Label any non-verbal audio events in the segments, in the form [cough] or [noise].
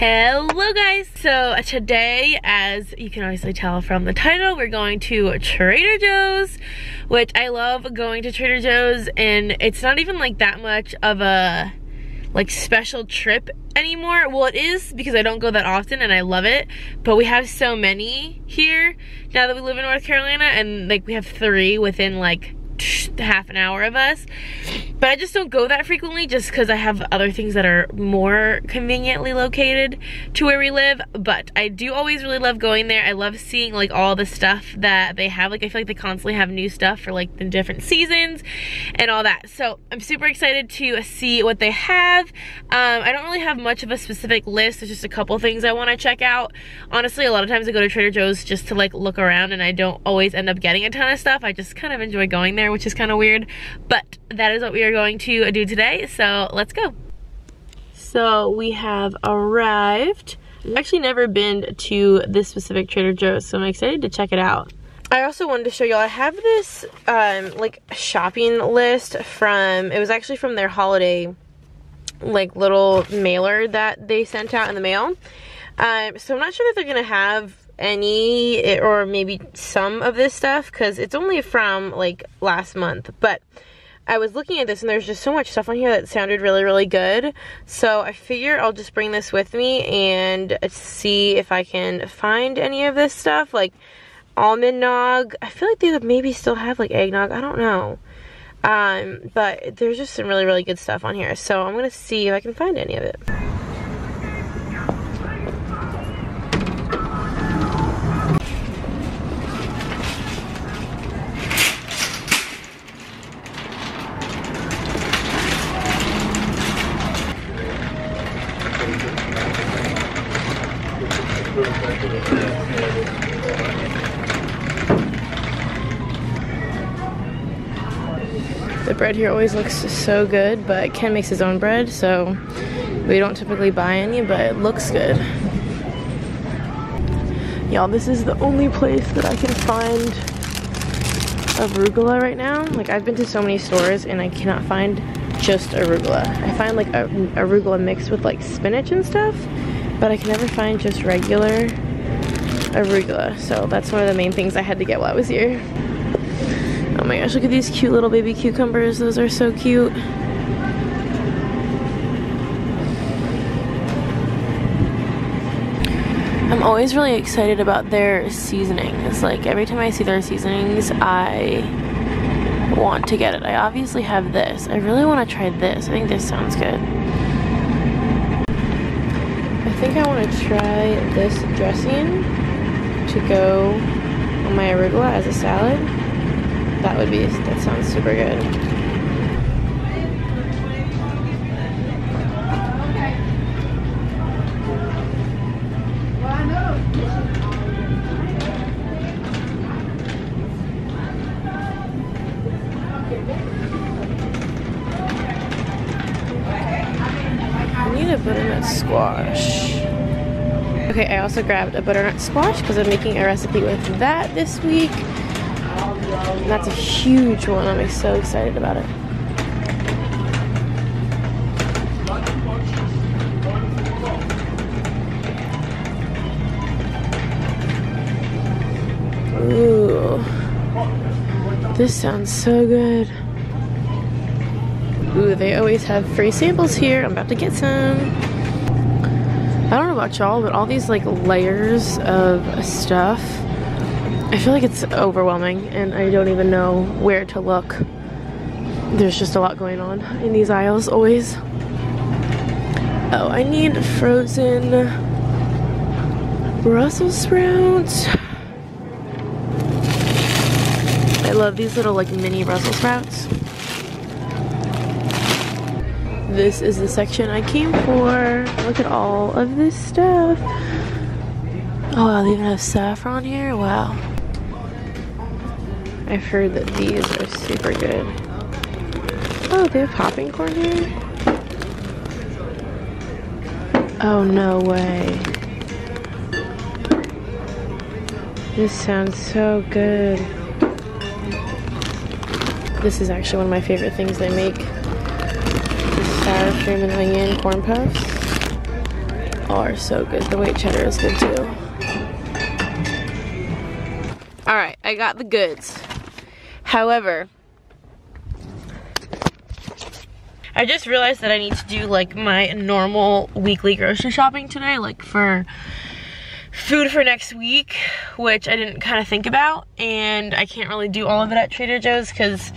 Hello guys! So uh, today, as you can obviously tell from the title, we're going to Trader Joe's, which I love going to Trader Joe's and it's not even like that much of a like special trip anymore. Well, it is because I don't go that often and I love it, but we have so many here now that we live in North Carolina and like we have three within like half an hour of us. But I just don't go that frequently just because I have other things that are more conveniently located to where we live. But I do always really love going there. I love seeing like all the stuff that they have. Like I feel like they constantly have new stuff for like the different seasons and all that. So I'm super excited to see what they have. Um, I don't really have much of a specific list. There's just a couple things I want to check out. Honestly, a lot of times I go to Trader Joe's just to like look around and I don't always end up getting a ton of stuff. I just kind of enjoy going there, which is kind of weird. But that is what we are going to do today, so let's go. So we have arrived. I've actually never been to this specific Trader Joe's, so I'm excited to check it out. I also wanted to show y'all, I have this um, like shopping list from, it was actually from their holiday like little mailer that they sent out in the mail. Um, so I'm not sure that they're gonna have any or maybe some of this stuff because it's only from like last month. But I was looking at this and there's just so much stuff on here that sounded really really good. So I figure I'll just bring this with me and see if I can find any of this stuff like almond nog. I feel like they would maybe still have like eggnog. I don't know. Um, but there's just some really really good stuff on here. So I'm gonna see if I can find any of it bread here always looks so good, but Ken makes his own bread, so we don't typically buy any, but it looks good. Y'all, this is the only place that I can find arugula right now. Like, I've been to so many stores and I cannot find just arugula. I find like arugula mixed with like spinach and stuff, but I can never find just regular arugula. So that's one of the main things I had to get while I was here. Gosh, look at these cute little baby cucumbers. Those are so cute. I'm always really excited about their seasonings. Like every time I see their seasonings, I want to get it. I obviously have this. I really want to try this. I think this sounds good. I think I want to try this dressing to go on my arugula as a salad. That would be, that sounds super good. Need a butternut squash. Okay, I also grabbed a butternut squash because I'm making a recipe with that this week. And that's a huge one. I'm so excited about it. Ooh. This sounds so good. Ooh, they always have free samples here. I'm about to get some. I don't know about y'all, but all these like layers of stuff I feel like it's overwhelming and I don't even know where to look. There's just a lot going on in these aisles always. Oh, I need frozen Brussels sprouts. I love these little like mini Brussels sprouts. This is the section I came for. Look at all of this stuff. Oh, they even have saffron here? Wow. I've heard that these are super good. Oh, they have popping corn here? Oh, no way. This sounds so good. This is actually one of my favorite things they make. The sour cream and onion corn puffs. are so good. The white cheddar is good too. All right, I got the goods. However, I just realized that I need to do like my normal weekly grocery shopping today, like for food for next week, which I didn't kind of think about. And I can't really do all of it at Trader Joe's because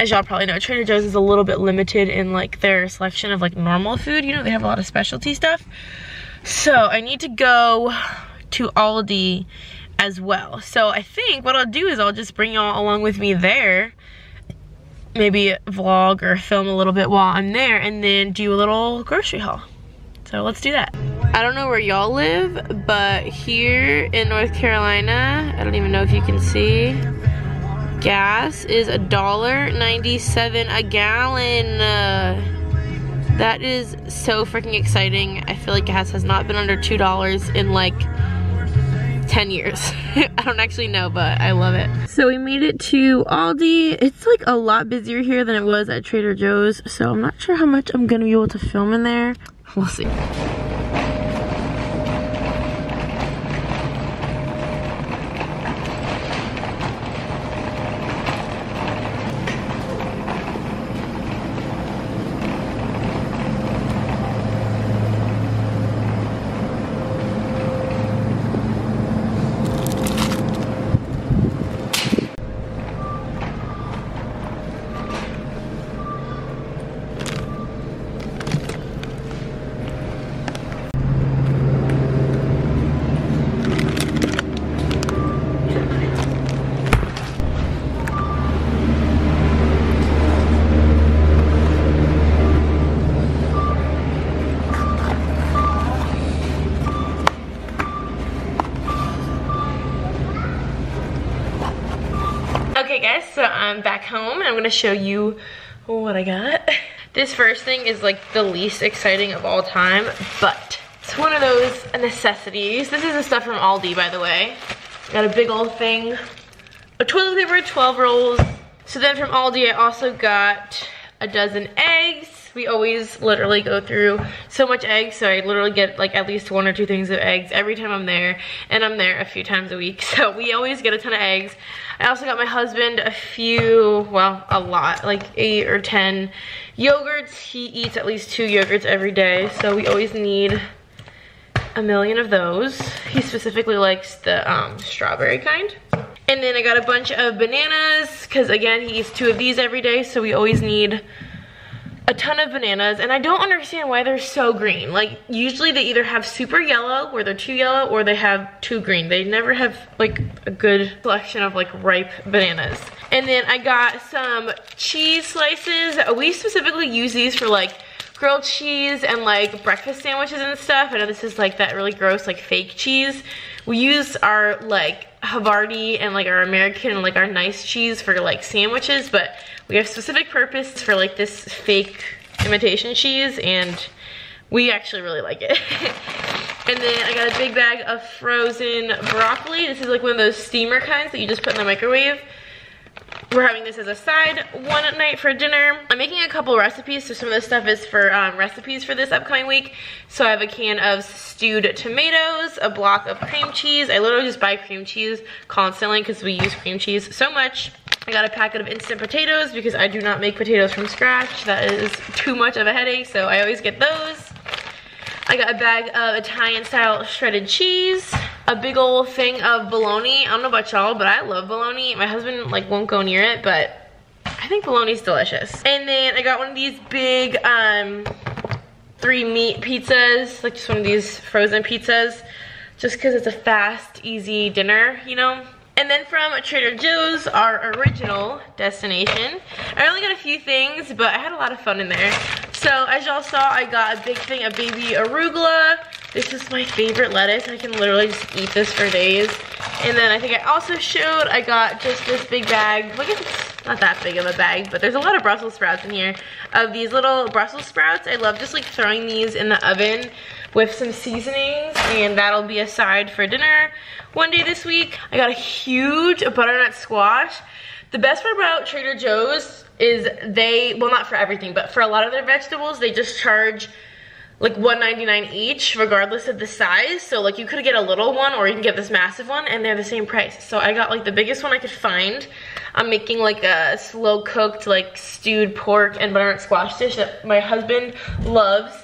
as y'all probably know, Trader Joe's is a little bit limited in like their selection of like normal food. You know, they have a lot of specialty stuff. So I need to go to Aldi as well. So I think what I'll do is I'll just bring y'all along with me there maybe vlog or film a little bit while I'm there and then do a little grocery haul. So let's do that. I don't know where y'all live, but here in North Carolina, I don't even know if you can see, gas is a dollar ninety-seven a gallon. Uh, that is so freaking exciting. I feel like gas has not been under $2 in like 10 years. [laughs] I don't actually know, but I love it. So we made it to Aldi. It's like a lot busier here than it was at Trader Joe's, so I'm not sure how much I'm gonna be able to film in there. We'll see. Okay guys, so I'm back home and I'm gonna show you what I got. This first thing is like the least exciting of all time, but it's one of those necessities. This is the stuff from Aldi, by the way. Got a big old thing. A toilet paper, 12 rolls. So then from Aldi, I also got a dozen eggs. We always literally go through so much eggs, so I literally get like at least one or two things of eggs every time I'm there, and I'm there a few times a week, [laughs] so we always get a ton of eggs. I also got my husband a few, well, a lot, like eight or 10 yogurts. He eats at least two yogurts every day, so we always need a million of those. He specifically likes the um, strawberry kind. And then I got a bunch of bananas, because again, he eats two of these every day, so we always need a ton of bananas and I don't understand why they're so green. Like usually they either have super yellow where they're too yellow or they have too green. They never have like a good selection of like ripe bananas. And then I got some cheese slices. We specifically use these for like grilled cheese and like breakfast sandwiches and stuff. I know this is like that really gross like fake cheese. We use our like Havarti and like our American and like our nice cheese for like sandwiches, but we have specific purpose for like this fake imitation cheese and we actually really like it. [laughs] and then I got a big bag of frozen broccoli. This is like one of those steamer kinds that you just put in the microwave. We're having this as a side one night for dinner. I'm making a couple recipes, so some of this stuff is for um, recipes for this upcoming week. So I have a can of stewed tomatoes, a block of cream cheese. I literally just buy cream cheese constantly because we use cream cheese so much. I got a packet of instant potatoes because I do not make potatoes from scratch. That is too much of a headache, so I always get those. I got a bag of Italian style shredded cheese, a big old thing of bologna. I don't know about y'all, but I love bologna. My husband like won't go near it, but I think bologna's delicious. And then I got one of these big um, three meat pizzas, like just one of these frozen pizzas, just cause it's a fast, easy dinner, you know? And then from Trader Joe's, our original destination, I only got a few things, but I had a lot of fun in there. So as y'all saw, I got a big thing of baby arugula. This is my favorite lettuce. I can literally just eat this for days. And then I think I also showed I got just this big bag. Look at it's not that big of a bag, but there's a lot of Brussels sprouts in here. Of these little Brussels sprouts. I love just like throwing these in the oven with some seasonings and that'll be a side for dinner one day this week. I got a huge butternut squash. The best part about Trader Joe's is they, well not for everything, but for a lot of their vegetables, they just charge like $1.99 each regardless of the size so like you could get a little one or you can get this massive one and they're the same price so I got like the biggest one I could find I'm making like a slow cooked like stewed pork and butternut squash dish that my husband loves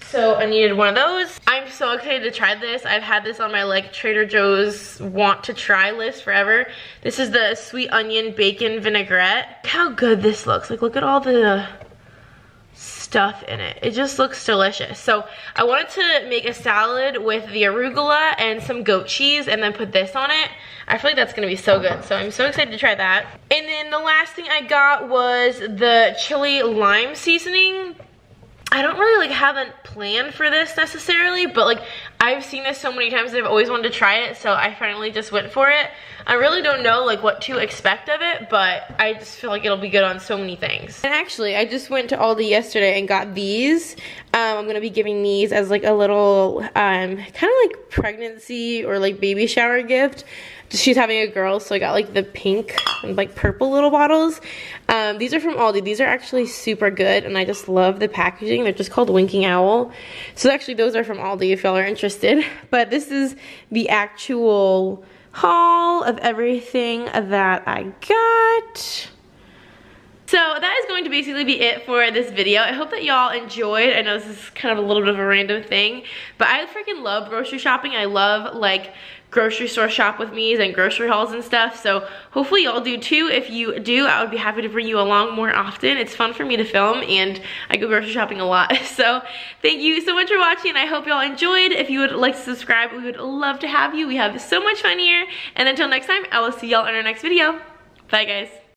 so I needed one of those. I'm so excited to try this. I've had this on my like Trader Joe's want to try list forever. This is the sweet onion bacon vinaigrette. How good this looks. Like look at all the stuff in it. It just looks delicious. So I wanted to make a salad with the arugula and some goat cheese and then put this on it. I feel like that's gonna be so good. So I'm so excited to try that. And then the last thing I got was the chili lime seasoning. I don't really like have a plan for this necessarily, but like I've seen this so many times I've always wanted to try it, so I finally just went for it. I really don't know like what to expect of it, but I just feel like it'll be good on so many things. And actually, I just went to Aldi yesterday and got these. Um, I'm gonna be giving these as like a little um, kind of like pregnancy or like baby shower gift she's having a girl, so I got like the pink and like purple little bottles. Um, these are from Aldi. These are actually super good, and I just love the packaging. They're just called Winking Owl. So actually, those are from Aldi if y'all are interested. [laughs] But this is the actual haul of everything that I got. So that is going to basically be it for this video. I hope that y'all enjoyed. I know this is kind of a little bit of a random thing, but I freaking love grocery shopping. I love like grocery store shop with me and grocery hauls and stuff. So hopefully y'all do too. If you do, I would be happy to bring you along more often. It's fun for me to film and I go grocery shopping a lot. [laughs] So thank you so much for watching. I hope y'all enjoyed. If you would like to subscribe, we would love to have you. We have so much fun here. And until next time, I will see y'all in our next video. Bye guys.